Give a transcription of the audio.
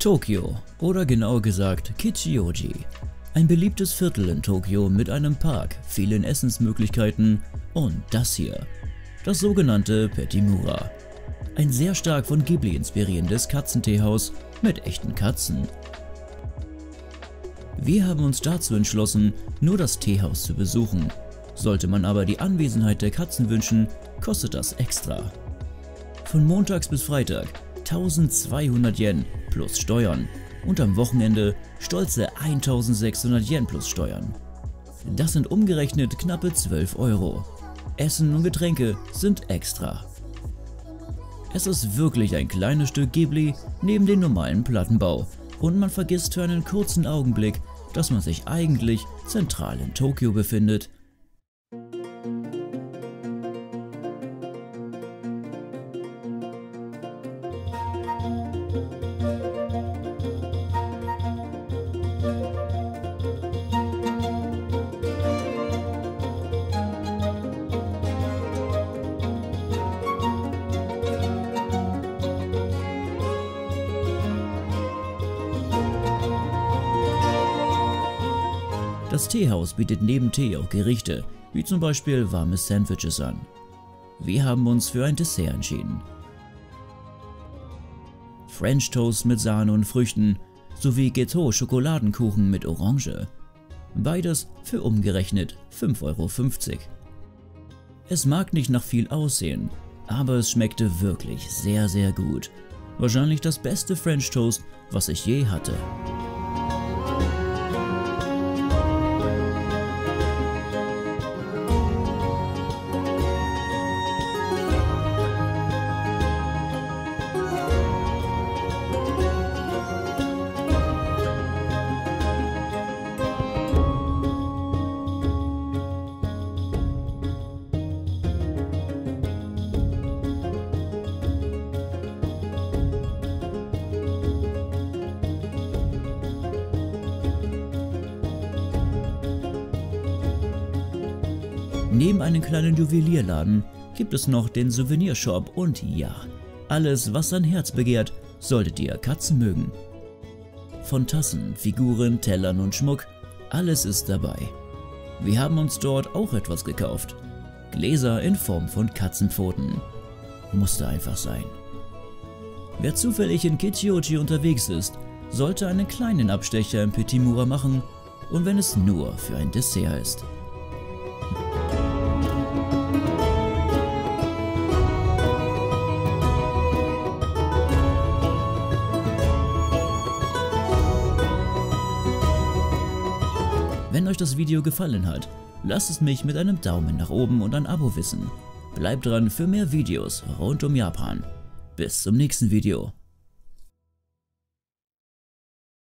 Tokio oder genauer gesagt Kichiyoji. Ein beliebtes Viertel in Tokio mit einem Park, vielen Essensmöglichkeiten und das hier. Das sogenannte Petimura. Ein sehr stark von Ghibli inspirierendes Katzenteehaus mit echten Katzen. Wir haben uns dazu entschlossen, nur das Teehaus zu besuchen. Sollte man aber die Anwesenheit der Katzen wünschen, kostet das extra. Von montags bis Freitag 1200 Yen plus Steuern und am Wochenende stolze 1600 Yen plus Steuern. Das sind umgerechnet knappe 12 Euro. Essen und Getränke sind extra. Es ist wirklich ein kleines Stück Ghibli neben dem normalen Plattenbau und man vergisst für einen kurzen Augenblick, dass man sich eigentlich zentral in Tokio befindet Das Teehaus bietet neben Tee auch Gerichte, wie zum Beispiel warme Sandwiches an. Wir haben uns für ein Dessert entschieden. French Toast mit Sahne und Früchten sowie Ghetto Schokoladenkuchen mit Orange. Beides für umgerechnet 5,50 Euro. Es mag nicht nach viel aussehen, aber es schmeckte wirklich sehr sehr gut. Wahrscheinlich das beste French Toast, was ich je hatte. Neben einem kleinen Juwelierladen gibt es noch den Souvenirshop und ja, alles was dein Herz begehrt, solltet ihr Katzen mögen. Von Tassen, Figuren, Tellern und Schmuck, alles ist dabei. Wir haben uns dort auch etwas gekauft. Gläser in Form von Katzenpfoten. Musste einfach sein. Wer zufällig in Kichioji unterwegs ist, sollte einen kleinen Abstecher im Petimura machen und wenn es nur für ein Dessert ist. Wenn euch das Video gefallen hat, lasst es mich mit einem Daumen nach oben und ein Abo wissen. Bleibt dran für mehr Videos rund um Japan. Bis zum nächsten Video.